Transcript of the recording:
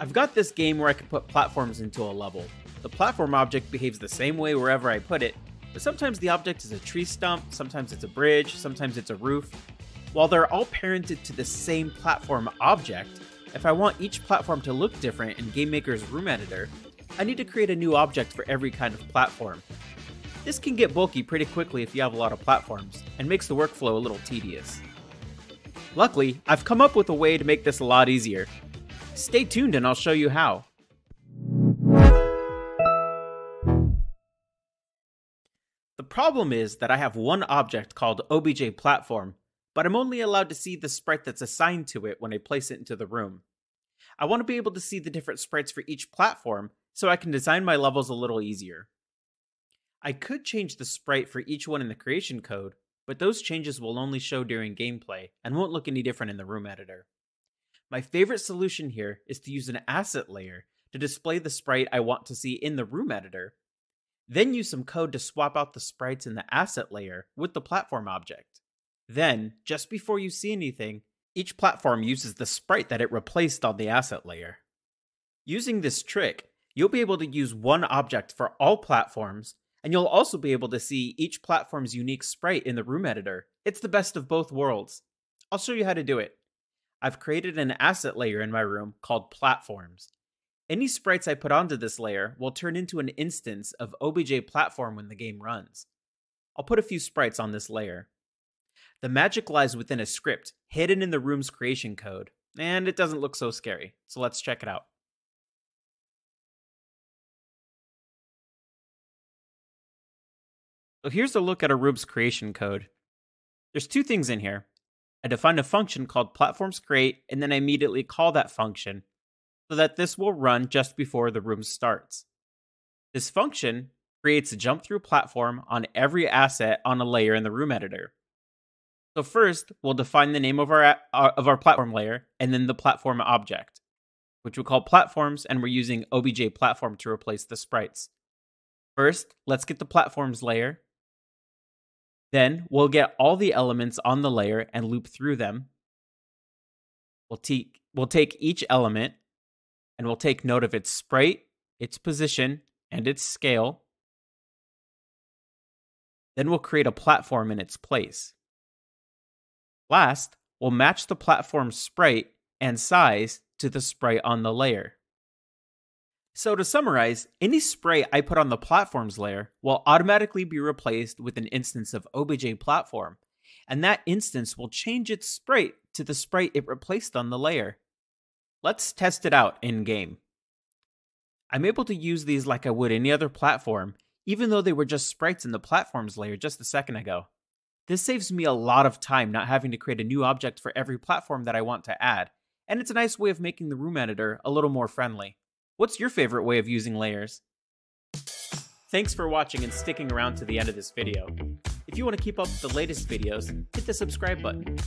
I've got this game where I can put platforms into a level. The platform object behaves the same way wherever I put it, but sometimes the object is a tree stump, sometimes it's a bridge, sometimes it's a roof. While they're all parented to the same platform object, if I want each platform to look different in GameMaker's room editor, I need to create a new object for every kind of platform. This can get bulky pretty quickly if you have a lot of platforms, and makes the workflow a little tedious. Luckily, I've come up with a way to make this a lot easier. Stay tuned and I'll show you how. The problem is that I have one object called OBJ platform, but I'm only allowed to see the sprite that's assigned to it when I place it into the room. I want to be able to see the different sprites for each platform so I can design my levels a little easier. I could change the sprite for each one in the creation code, but those changes will only show during gameplay and won't look any different in the room editor. My favorite solution here is to use an asset layer to display the sprite I want to see in the room editor, then use some code to swap out the sprites in the asset layer with the platform object. Then, just before you see anything, each platform uses the sprite that it replaced on the asset layer. Using this trick, you'll be able to use one object for all platforms and you'll also be able to see each platform's unique sprite in the room editor. It's the best of both worlds. I'll show you how to do it. I've created an asset layer in my room called Platforms. Any sprites I put onto this layer will turn into an instance of OBJ Platform when the game runs. I'll put a few sprites on this layer. The magic lies within a script hidden in the room's creation code, and it doesn't look so scary, so let's check it out. So here's a look at a room's creation code. There's two things in here. I define a function called platforms create, and then I immediately call that function so that this will run just before the room starts. This function creates a jump through platform on every asset on a layer in the room editor. So first, we'll define the name of our, uh, of our platform layer and then the platform object, which we'll call platforms, and we're using obj platform to replace the sprites. First, let's get the platforms layer then we'll get all the elements on the layer and loop through them. We'll, take we'll take each element and we'll take note of its sprite, its position, and its scale. Then we'll create a platform in its place. Last, we'll match the platform's sprite and size to the sprite on the layer. So to summarize, any sprite I put on the platforms layer will automatically be replaced with an instance of OBJ platform, and that instance will change its sprite to the sprite it replaced on the layer. Let's test it out in game. I'm able to use these like I would any other platform, even though they were just sprites in the platforms layer just a second ago. This saves me a lot of time not having to create a new object for every platform that I want to add, and it's a nice way of making the room editor a little more friendly. What's your favorite way of using layers? Thanks for watching and sticking around to the end of this video. If you want to keep up with the latest videos, hit the subscribe button.